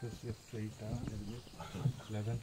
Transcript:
plus F eight eleven